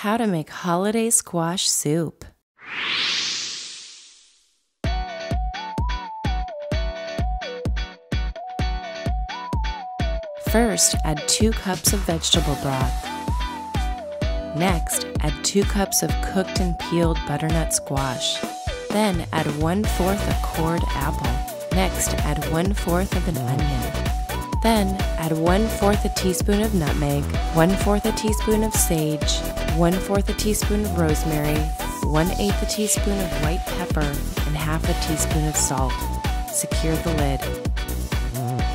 How to make holiday squash soup. First, add 2 cups of vegetable broth. Next, add 2 cups of cooked and peeled butternut squash. Then add 1 4th a cored apple. Next, add 1 4th of an onion. Then add 1 4th a teaspoon of nutmeg, 1 4th a teaspoon of sage, 1 4th a teaspoon of rosemary, 1 8th a teaspoon of white pepper, and half a teaspoon of salt. Secure the lid.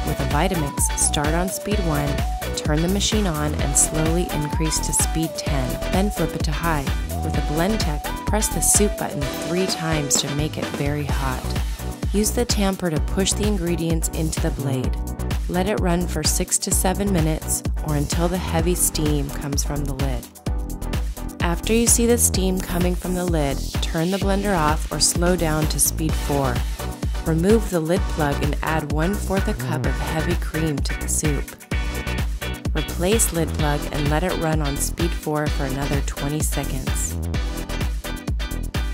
With a Vitamix, start on speed 1, turn the machine on and slowly increase to speed 10, then flip it to high. With a Blendtec, press the soup button three times to make it very hot. Use the tamper to push the ingredients into the blade. Let it run for 6 to 7 minutes or until the heavy steam comes from the lid. After you see the steam coming from the lid, turn the blender off or slow down to speed 4. Remove the lid plug and add 1 4th a cup of heavy cream to the soup. Replace lid plug and let it run on speed 4 for another 20 seconds.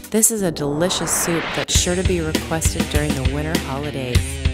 This is a delicious soup that's sure to be requested during the winter holidays.